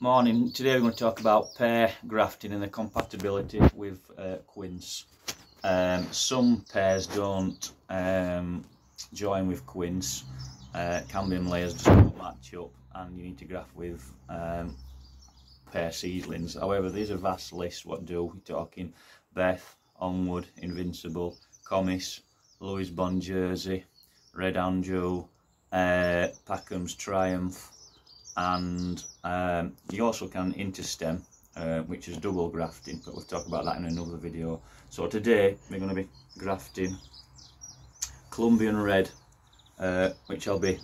Morning. Today we're going to talk about pear grafting and the compatibility with uh, quince. Um, some pears don't um, join with quince. Uh, Cambium layers just don't match up and you need to graft with um, pear seedlings. However, there's a vast list what do. We're talking Beth, Onward, Invincible, Comice, Louise Bonne Jersey, Red Anjou, uh, Packham's Triumph, and um, you also can interstem uh, which is double grafting but we'll talk about that in another video. So today we're going to be grafting Colombian Red uh, which I'll be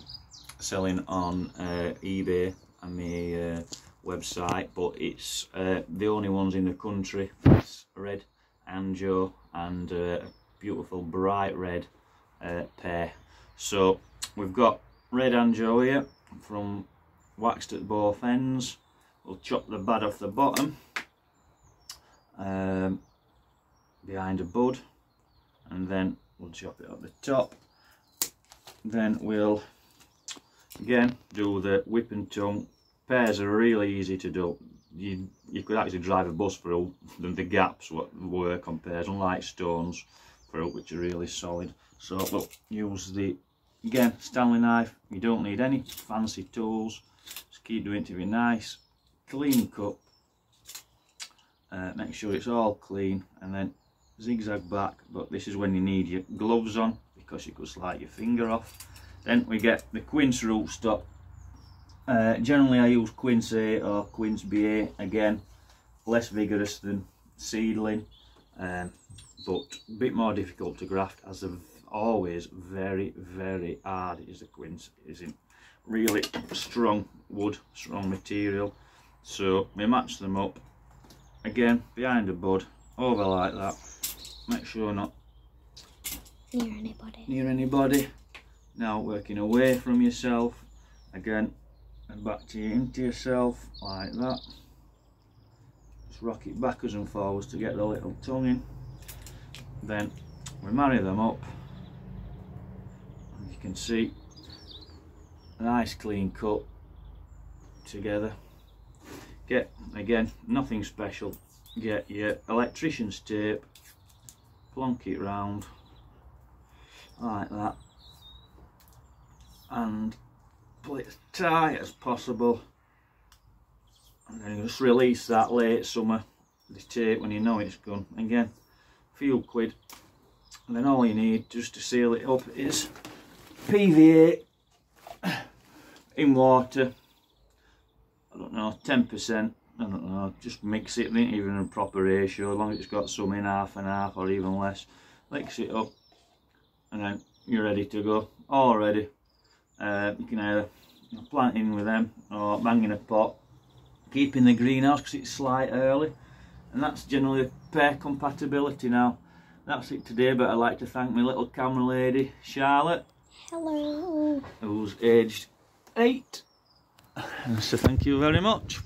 selling on uh, eBay and my uh, website but it's uh, the only ones in the country it's red Anjou and uh, beautiful bright red pear so we've got red Anjou here from waxed at both ends. We'll chop the bud off the bottom um, behind a bud and then we'll chop it at the top. Then we'll again do the whip and tongue. Pears are really easy to do. You you could actually drive a bus through the, the gaps what work on pears unlike stone fruit which are really solid. So we'll use the again Stanley knife. You don't need any fancy tools. Just keep doing it to be nice. Clean cut uh, make sure it's all clean and then zigzag back. But this is when you need your gloves on because you could slide your finger off. Then we get the quince rootstock uh, generally I use quince A or quince BA again less vigorous than seedling um, but a bit more difficult to graft as of always very very hard is the quince isn't really strong wood, strong material. So we match them up again behind the bud, over like that. Make sure not near anybody. Near anybody. Now working away from yourself again and back to you into yourself like that. Just rock it backwards and forwards to get the little tongue in. Then we marry them up. Can see. A nice clean cut together. Get again nothing special get your electrician's tape. Plonk it round. Like that. And pull it as tight as possible. And then just release that late summer. The tape when you know it's gone. Again few quid. And then all you need just to seal it up is PVA in water. I don't know 10% I don't know just mix it even in a proper ratio. As long as it's got some in half and half or even less mix it up. And then you're ready to go. All ready. Uh, you can either plant in with them or bang in a pot. Keep in the greenhouse because it's slight early. And that's generally pear compatibility now. That's it today but I'd like to thank my little camera lady Charlotte hello who's aged eight. So thank you very much.